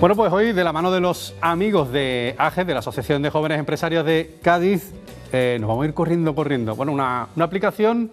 Bueno, pues hoy de la mano de los amigos de AGE, de la Asociación de Jóvenes Empresarios de Cádiz, eh, nos vamos a ir corriendo, corriendo. Bueno, una, aplicación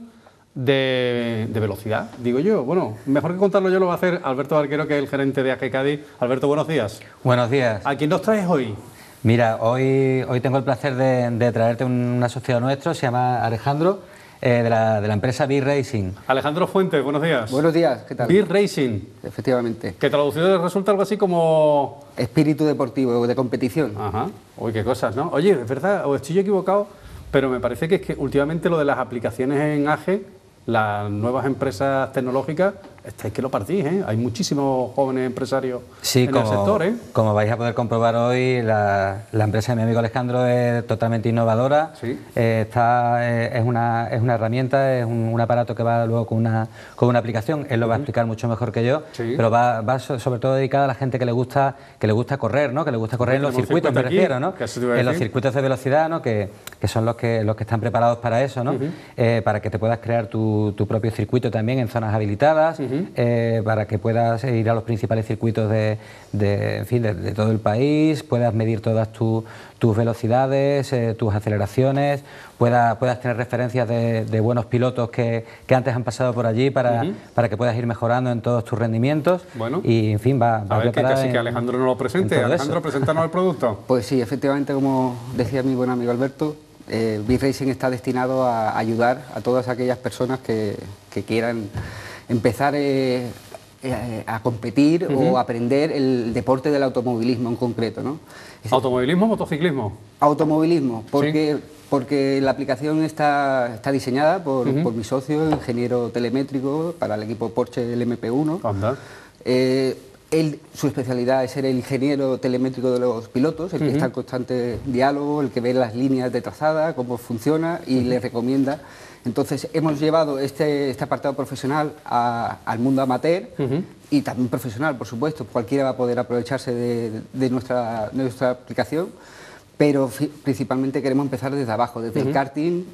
de, velocidad, digo yo. Bueno, mejor que contarlo yo lo va a hacer Alberto Arquero, que es el gerente de AGE Cádiz. Alberto, buenos días. Buenos días. ¿A quién nos traes hoy? Mira, hoy, hoy tengo el placer de, de traerte un asociado nuestro, se llama Alejandro eh, de, la, de, la, empresa B-Racing. Alejandro Fuentes, buenos días. Buenos días, ¿qué tal? B-Racing. Efectivamente. Que traducido resulta algo así como... Espíritu deportivo, de competición. Ajá. Uy, qué cosas, ¿no? Oye, es verdad, o estoy yo equivocado, pero me parece que es que últimamente lo de las aplicaciones en AGE, las nuevas empresas tecnológicas, estáis que lo partís, ¿eh? Hay muchísimos jóvenes empresarios en el sector, ¿eh? Como vais a poder comprobar hoy, la, empresa de mi amigo Alejandro es totalmente innovadora. Sí. Eh, está, eh, es, una, es una herramienta, es un, aparato que va luego con una, con una aplicación. Él lo va a explicar mucho mejor que yo, pero va, va, sobre todo dedicada a la gente que le gusta, que le gusta correr, ¿no? Que le gusta correr en los circuitos, me refiero, ¿no? En los circuitos de velocidad, ¿no? Que, que, son los que, los que están preparados para eso, ¿no? Eh, para que te puedas crear tu, tu, propio circuito también en zonas habilitadas. Eh, para que puedas ir a los principales circuitos de, en fin, de, todo el país, puedas medir todas tus velocidades, eh, tus aceleraciones, puedas, puedas tener referencias de, buenos pilotos que, antes han pasado por allí para, para que puedas ir mejorando en todos tus rendimientos. Bueno, y en fin, va, a ver que casi que Alejandro no lo presente. Alejandro, preséntanos el producto. Pues sí, efectivamente, como decía mi buen amigo Alberto, eh, B-Racing está destinado a ayudar a todas aquellas personas que, que quieran empezar eh, eh, a competir o aprender el deporte del automovilismo en concreto. ¿no? ¿Automovilismo o motociclismo? Automovilismo, porque, porque la aplicación está, está diseñada por, por, mi socio, ingeniero telemétrico, para el equipo Porsche del MP1. Eh, él, su especialidad es ser el ingeniero telemétrico de los pilotos, el que está en constante diálogo, el que ve las líneas de trazada, cómo funciona y le recomienda entonces hemos llevado este, este apartado profesional al mundo amateur y también profesional, por supuesto. Cualquiera va a poder aprovecharse de, nuestra, nuestra aplicación, pero principalmente queremos empezar desde abajo, desde el karting,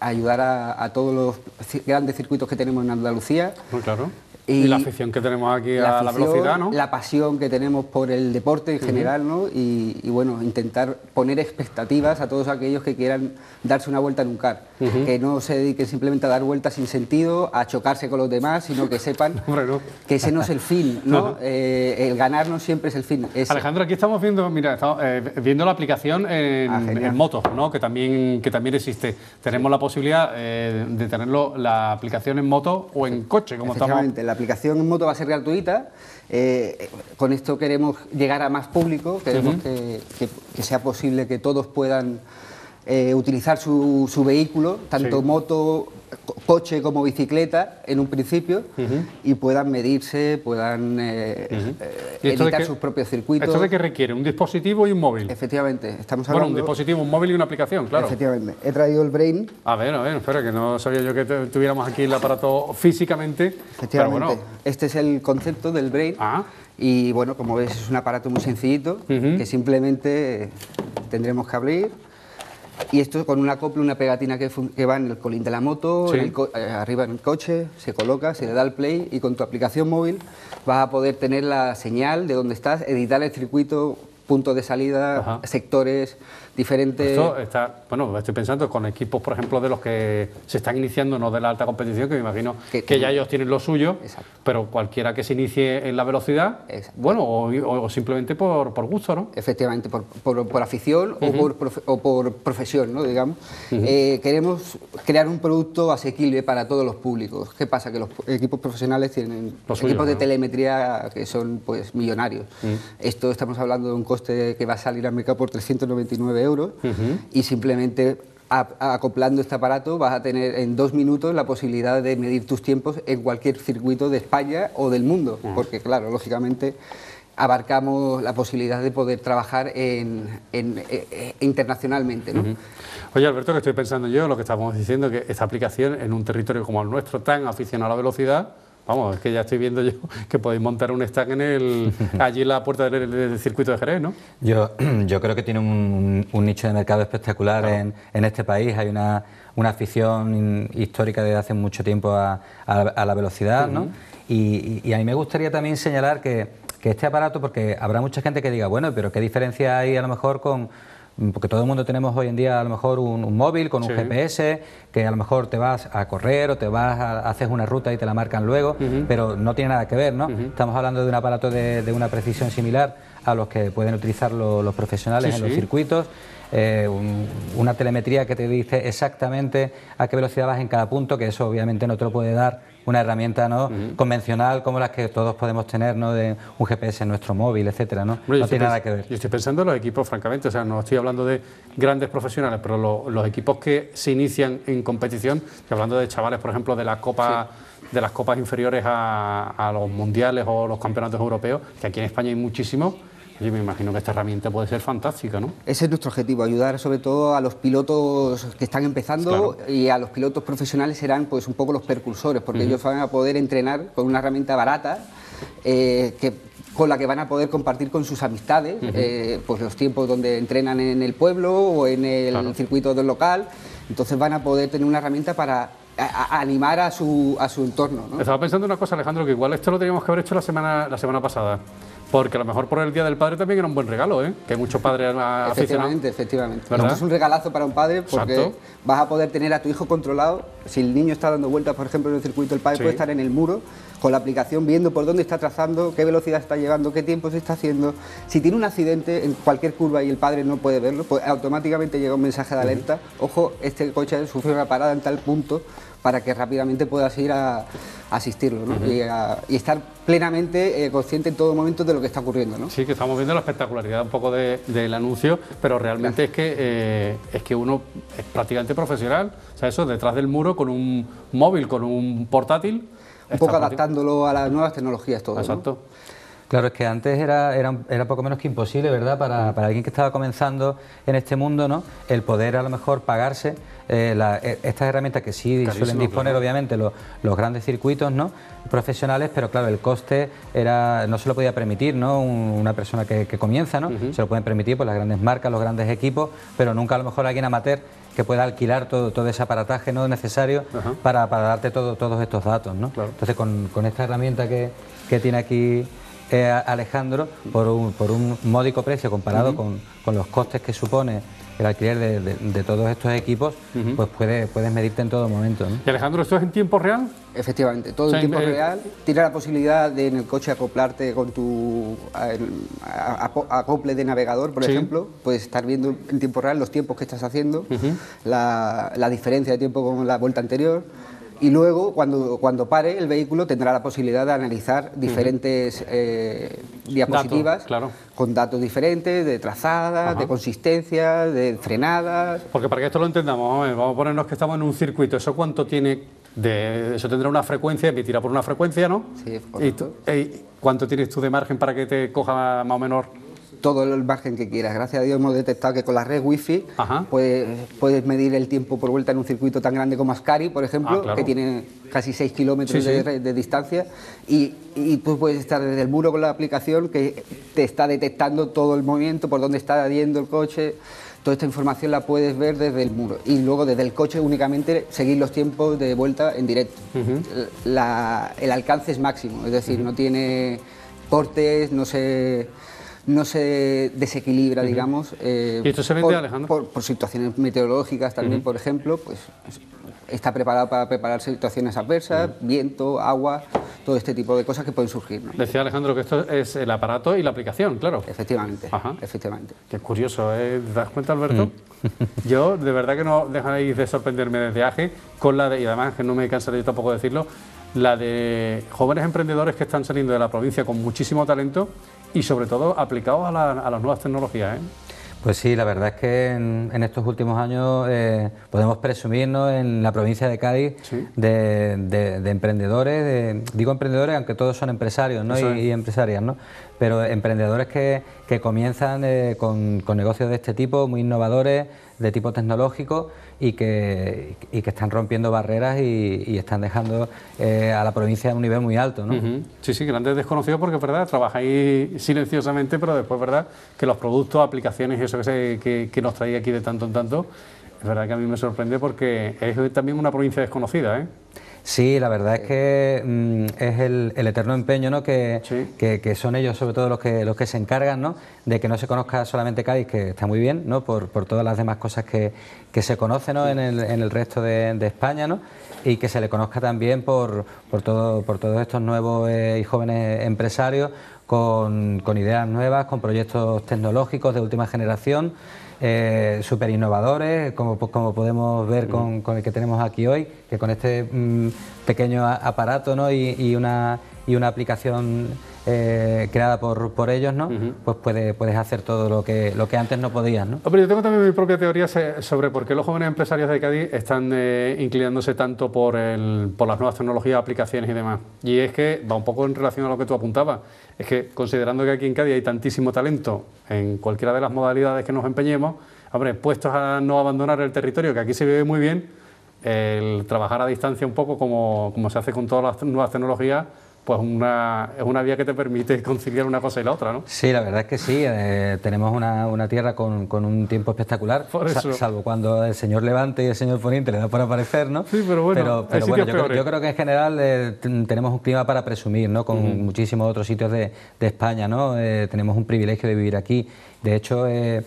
ayudar a, todos los grandes circuitos que tenemos en Andalucía. Muy claro. Y, la afición que tenemos aquí a la velocidad, ¿no? La pasión que tenemos por el deporte en general, ¿no? Y, bueno, intentar poner expectativas a todos aquellos que quieran darse una vuelta en un car. Que no se dediquen simplemente a dar vueltas sin sentido, a chocarse con los demás, sino que sepan que ese no es el fin, ¿no? Eh, el ganarnos siempre es el fin. Alejandro, aquí estamos viendo, mira, estamos, eh, viendo la aplicación en, ah, motos, ¿no? Que también, que también existe. Tenemos la posibilidad eh, de tenerlo, la aplicación en moto o en coche, como estamos la aplicación en moto va a ser gratuita. Eh, con esto queremos llegar a más público, queremos que, sea posible que todos puedan eh, utilizar su, vehículo, tanto moto, coche como bicicleta en un principio y puedan medirse, puedan eh, eh editar sus propios circuitos. ¿Esto de qué requiere? ¿Un dispositivo y un móvil? Efectivamente, estamos hablando... Bueno, un dispositivo, un móvil y una aplicación, claro. Efectivamente. He traído el Brain. A ver, a ver, espera, que no sabía yo que tuviéramos aquí el aparato físicamente. Efectivamente. Este es el concepto del Brain. Ah. Y bueno, como ves, es un aparato muy sencillito que simplemente tendremos que abrir y esto con una copla, una pegatina que, va en el colín de la moto, eh, arriba en el coche, se coloca, se le da el play y con tu aplicación móvil vas a poder tener la señal de dónde estás, editar el circuito, puntos de salida, sectores, diferentes... Esto está, bueno, estoy pensando con equipos, por ejemplo, de los que se están iniciando, no de la alta competición, que me imagino que, ya ellos tienen lo suyo, pero cualquiera que se inicie en la velocidad, bueno, o, simplemente por, por, gusto, ¿no? Efectivamente, por, por, afición o, por, o, por, profesión, ¿no? Digamos. Eh, queremos crear un producto asequible para todos los públicos. ¿Qué pasa? Que los equipos profesionales tienen equipos de telemetría que son pues millonarios. Esto estamos hablando de un coste que va a salir al mercado por 399 euros euros y simplemente acoplando este aparato vas a tener en dos minutos la posibilidad de medir tus tiempos en cualquier circuito de España o del mundo, porque claro, lógicamente abarcamos la posibilidad de poder trabajar en, eh, internacionalmente. Oye, Alberto, que estoy pensando yo, lo que estábamos diciendo, que esta aplicación en un territorio como el nuestro, tan aficionado a la velocidad, Vamos, es que ya estoy viendo yo que podéis montar un stack en el, allí en la puerta del, circuito de Jerez, ¿no? Yo, yo creo que tiene un, nicho de mercado espectacular en, en, este país. Hay una, una, afición histórica desde hace mucho tiempo a, a, la velocidad, ¿no? y, y, a mí me gustaría también señalar que, que este aparato, porque habrá mucha gente que diga, bueno, pero ¿qué diferencia hay a lo mejor con porque todo el mundo tenemos hoy en día a lo mejor un, móvil con un GPS, que a lo mejor te vas a correr o te vas a hacer una ruta y te la marcan luego, pero no tiene nada que ver, ¿no? Estamos hablando de un aparato de, una precisión similar a los que pueden utilizar los profesionales en los circuitos. Eh, una telemetría que te dice exactamente a qué velocidad vas en cada punto, que eso obviamente no te lo puede dar una herramienta ¿no? convencional como las que todos podemos tener, ¿no? de un GPS en nuestro móvil, etcétera, ¿no? no tiene nada que ver. Yo estoy pensando en los equipos, francamente, o sea, no estoy hablando de grandes profesionales, pero los equipos que se inician en competición, estoy hablando de chavales, por ejemplo, de las copas de las copas inferiores a, a los mundiales o los campeonatos europeos, que aquí en España hay muchísimos yo me imagino que esta herramienta puede ser fantástica, ¿no? Ese es nuestro objetivo, ayudar sobre todo a los pilotos que están empezando y a los pilotos profesionales serán pues un poco los percursores, porque ellos van a poder entrenar con una herramienta barata eh, que con la que van a poder compartir con sus amistades eh, pues los tiempos donde entrenan en el pueblo o en el circuito del local. Entonces van a poder tener una herramienta para animar a su, a su entorno. ¿no? Estaba pensando una cosa, Alejandro, que igual esto lo teníamos que haber hecho la semana, la semana pasada. Porque a lo mejor por el Día del Padre también era un buen regalo, ¿eh? Que muchos padres Efectivamente, efectivamente. Es un regalazo para un padre porque vas a poder tener a tu hijo controlado. Si el niño está dando vueltas, por ejemplo, en el circuito, el padre puede estar en el muro con la aplicación viendo por dónde está trazando, qué velocidad está llevando, qué tiempo se está haciendo. Si tiene un accidente en cualquier curva y el padre no puede verlo, pues automáticamente llega un mensaje de alerta. Ojo, este coche sufre una parada en tal punto para que rápidamente puedas ir a, asistirlo y, estar plenamente eh, consciente en todo momento de lo que está ocurriendo. ¿no? Sí, que estamos viendo la espectacularidad un poco del anuncio, pero realmente es, que, eh, es que uno es prácticamente profesional, o sea, eso detrás del muro con un móvil, con un portátil. Un poco adaptándolo a las nuevas tecnologías todo. Exacto. Claro, es que antes era, era, era, poco menos que imposible, ¿verdad? Para, para, alguien que estaba comenzando en este mundo, ¿no? El poder a lo mejor pagarse eh, eh, estas herramientas que sí suelen disponer, obviamente, los, los, grandes circuitos, ¿no? Profesionales, pero claro, el coste era no se lo podía permitir, ¿no? una persona que, comienza, ¿no? Se lo pueden permitir por las grandes marcas, los grandes equipos, pero nunca a lo mejor alguien amateur que pueda alquilar todo, todo ese aparataje ¿no? necesario para, para, darte todo, todos estos datos, ¿no? Entonces, con, con esta herramienta que, que tiene aquí eh, Alejandro por un, por un módico precio comparado con, con, los costes que supone el alquiler de, todos estos equipos, pues puedes, puedes medirte en todo momento. ¿Y Alejandro, esto es en tiempo real? Efectivamente, todo en tiempo real. Tiene la posibilidad de en el coche acoplarte con tu acople de navegador, por ejemplo. Puedes estar viendo en tiempo real los tiempos que estás haciendo, la, la diferencia de tiempo con la vuelta anterior y luego cuando, cuando pare el vehículo tendrá la posibilidad de analizar diferentes eh, diapositivas con datos diferentes de trazadas, de consistencia, de frenadas. Porque para que esto lo entendamos, vamos a ponernos que estamos en un circuito, ¿eso cuánto tiene? De, eso tendrá una frecuencia, emitirá por una frecuencia, ¿no? Sí, ¿Y, cuánto tienes tú de margen para que te coja más o menos todo el margen que quieras. Gracias a Dios hemos detectado que con la red Wi-Fi puedes, medir el tiempo por vuelta en un circuito tan grande como Ascari, por ejemplo, ah, que tiene casi 6 kilómetros de, distancia, y, tú puedes estar desde el muro con la aplicación que te está detectando todo el movimiento, por dónde está yendo el coche. Toda esta información la puedes ver desde el muro. Y luego desde el coche únicamente seguir los tiempos de vuelta en directo. el alcance es máximo, es decir, no tiene cortes, no se no se desequilibra, digamos. Eh, ¿Y esto se vende, Alejandro? Por, situaciones meteorológicas también, por ejemplo, pues está preparado para preparar situaciones adversas, viento, agua, todo este tipo de cosas que pueden surgir. Decía Alejandro que esto es el aparato y la aplicación, claro. Efectivamente, efectivamente. Qué curioso, ¿eh? ¿te das cuenta, Alberto? Mm. Yo, de verdad que no dejáis de sorprenderme desde AGE, con la de, y además que no me cansaré yo tampoco de decirlo, la de jóvenes emprendedores que están saliendo de la provincia con muchísimo talento y sobre todo aplicados a, las nuevas tecnologías. ¿eh? Pues sí, la verdad es que en, estos últimos años eh, podemos presumirnos en la provincia de Cádiz de, emprendedores, digo emprendedores aunque todos son empresarios ¿no? y, empresarias, ¿no? pero emprendedores que, comienzan eh, con, negocios de este tipo, muy innovadores, de tipo tecnológico y que, y que están rompiendo barreras y, están dejando eh, a la provincia a un nivel muy alto. ¿no? Sí, sí, grandes desconocidos porque verdad, trabajáis silenciosamente, pero después es verdad que los productos, aplicaciones y eso que, que, que nos trae aquí de tanto en tanto, es verdad que a mí me sorprende porque es también una provincia desconocida. ¿eh? Sí, la verdad es que mm, es el, eterno empeño ¿no? Que, que, son ellos sobre todo los que, los que se encargan ¿no? de que no se conozca solamente Cádiz, que está muy bien, ¿no? por, por todas las demás cosas que, que se conocen ¿no? en, el, en el resto de, de, España ¿no? y que se le conozca también por, por, todo, por todos estos nuevos eh, y jóvenes empresarios con, con ideas nuevas, con proyectos tecnológicos de última generación eh, súper innovadores, como, como podemos ver con, el que tenemos aquí hoy, que con este mm, pequeño aparato ¿no? y, una, y una aplicación eh, creada por, por ellos, ¿no? pues puedes, puedes hacer todo lo que, lo que antes no podías. ¿no? Pero yo tengo también mi propia teoría sobre por qué los jóvenes empresarios de Cádiz están eh, inclinándose tanto por, el, por las nuevas tecnologías, aplicaciones y demás. Y es que va un poco en relación a lo que tú apuntabas. Es que considerando que aquí en Cádiz hay tantísimo talento en cualquiera de las modalidades que nos empeñemos, hombre, puestos a no abandonar el territorio, que aquí se vive muy bien, el trabajar a distancia un poco como, como se hace con todas las nuevas tecnologías, pues una, es una vía que te permite conciliar una cosa y la otra, ¿no? Sí, la verdad es que sí. Eh, tenemos una, una tierra con, con, un tiempo espectacular, salvo cuando el señor Levante y el señor Poniente le da por aparecer, ¿no? Sí, pero bueno, pero, bueno yo, creo, que en general eh, tenemos un clima para presumir, ¿no? Con muchísimos otros sitios de, de España, ¿no? Eh, tenemos un privilegio de vivir aquí. De hecho, se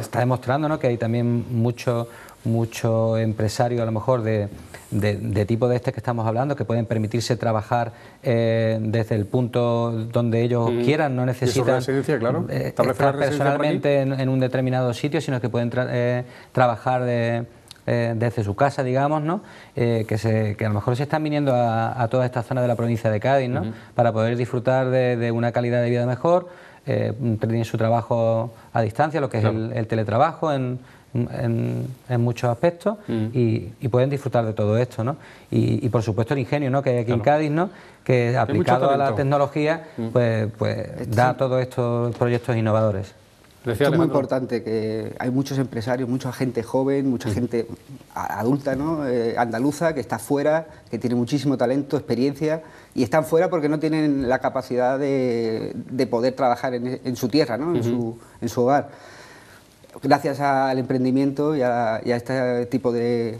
está demostrando ¿no? que hay también mucho, mucho empresario a lo mejor de de, tipo de este que estamos hablando, que pueden permitirse trabajar eh, desde el punto donde ellos mm. quieran, no necesitan claro. Eh, estar personalmente en, un determinado sitio, sino que pueden eh, trabajar desde su casa, digamos, ¿no? que, se, que a lo mejor se están viniendo a, toda esta zona de la provincia de Cádiz, ¿no? para poder disfrutar de, una calidad de vida mejor, eh, tienen su trabajo a distancia, lo que es el, teletrabajo en, en, muchos aspectos mm. y, pueden disfrutar de todo esto, ¿no? Y, por supuesto el ingenio, ¿no? Que hay aquí en Cádiz, ¿no? Que aplicado a la tecnología, mm. pues, pues da todos estos proyectos innovadores. Esto es muy importante, que hay muchos empresarios, mucha gente joven, mucha gente adulta, ¿no? Eh, andaluza, que está fuera, que tiene muchísimo talento, experiencia, y están fuera porque no tienen la capacidad de, poder trabajar en, su tierra, ¿no? en, su, en su hogar gracias al emprendimiento y a, este tipo de,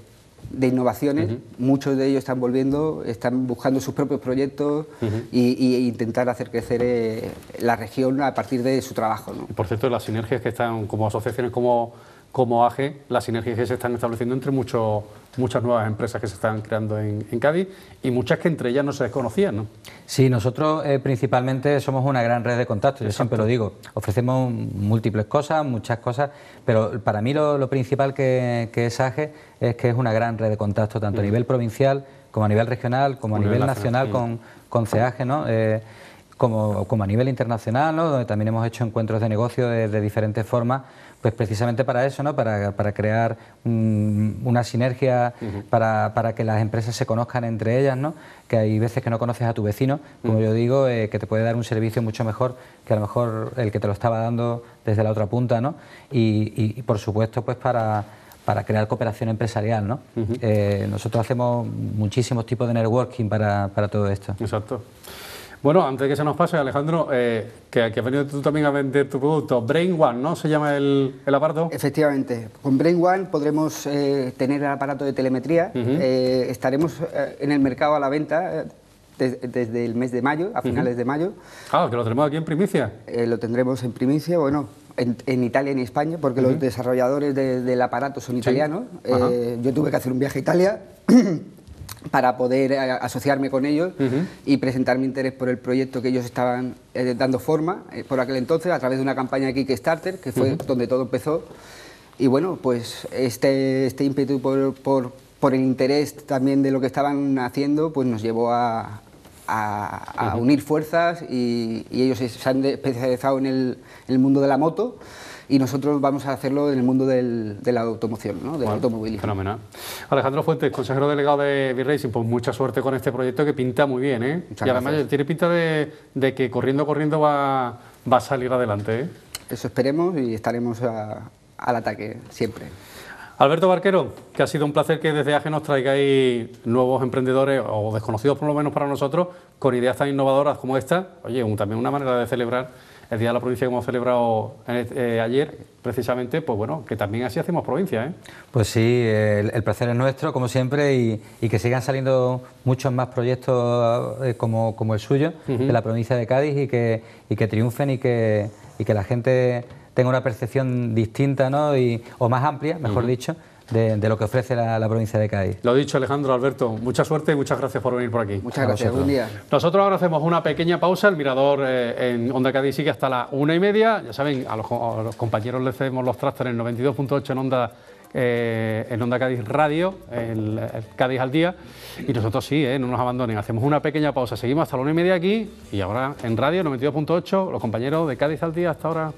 innovaciones, muchos de ellos están volviendo, están buscando sus propios proyectos y, intentar hacer crecer eh, la región a partir de su trabajo. por cierto, las sinergias que están como asociaciones como como AGE, las sinergias que se están estableciendo entre muchos, muchas nuevas empresas que se están creando en, Cádiz y muchas que entre ellas no se desconocían. ¿no? Sí, nosotros eh, principalmente somos una gran red de contactos, yo siempre lo digo. Ofrecemos múltiples cosas, muchas cosas, pero para mí lo, principal que, es AGE es que es una gran red de contactos, tanto a mm. nivel provincial como a nivel regional, como a nivel, nacional, con, con CEAGE, ¿no? Eh, como, como, a nivel internacional, ¿no? donde también hemos hecho encuentros de negocio de, de diferentes formas pues precisamente para eso, ¿no? para, para crear una sinergia, para, para, que las empresas se conozcan entre ellas, ¿no? que hay veces que no conoces a tu vecino, como yo digo, eh, que te puede dar un servicio mucho mejor que a lo mejor el que te lo estaba dando desde la otra punta, ¿no? y, por supuesto pues para para crear cooperación empresarial. ¿no? Eh, nosotros hacemos muchísimos tipos de networking para, para todo esto. Exacto. Bueno, antes de que se nos pase, Alejandro, eh, que, has venido tú también a vender tu producto, Brain One, ¿no? ¿Se llama el, aparato? Efectivamente. Con Brain One podremos eh, tener el aparato de telemetría. Eh, estaremos en el mercado a la venta desde el mes de mayo, a finales de mayo. Ah, que lo tenemos aquí en primicia. lo tendremos en primicia, bueno, en, Italia y en España, porque los desarrolladores del aparato son italianos. yo tuve que hacer un viaje a Italia para poder eh, asociarme con ellos y presentar mi interés por el proyecto que ellos estaban eh, dando forma eh, por aquel entonces a través de una campaña de Kickstarter, que fue donde todo empezó. Y bueno, pues este, este ímpetu por, por, por, el interés también de lo que estaban haciendo, pues nos llevó a, a, unir fuerzas y, ellos se han especializado en el, en el mundo de la moto y nosotros vamos a hacerlo en el mundo del, de la automoción, ¿no? del automovilismo. Fenomenal. Alejandro Fuentes, consejero delegado de B-Racing, pues mucha suerte con este proyecto que pinta muy bien, ¿eh? y además tiene pinta de, de, que corriendo, corriendo va, va a salir adelante, ¿eh? Eso esperemos y estaremos a, al ataque, siempre. Alberto Barquero, que ha sido un placer que desde AGE nos traigáis nuevos emprendedores, o desconocidos por lo menos para nosotros, con ideas tan innovadoras como esta. Oye, también una manera de celebrar el Día de la Provincia que hemos celebrado eh, ayer, precisamente, pues bueno, que también así hacemos provincia. ¿eh? Pues sí, el, placer es nuestro, como siempre, y, que sigan saliendo muchos más proyectos eh, como, el suyo de la provincia de Cádiz y que, y que triunfen y que, y que la gente tenga una percepción distinta ¿no? y, o más amplia, mejor dicho, de, lo que ofrece la, provincia de Cádiz. Lo dicho, Alejandro, Alberto, mucha suerte y muchas gracias por venir por aquí. Muchas gracias, buen día. Nosotros ahora hacemos una pequeña pausa, el mirador eh, en Onda Cádiz sigue hasta la una y media, ya saben, a los, compañeros les cedemos los trastos en el 92.8 en Onda eh, en Onda Cádiz Radio, el, Cádiz al día, y nosotros sí, eh, no nos abandonen. Hacemos una pequeña pausa, seguimos hasta la una y media aquí y ahora en radio 92.8, los compañeros de Cádiz al día hasta ahora.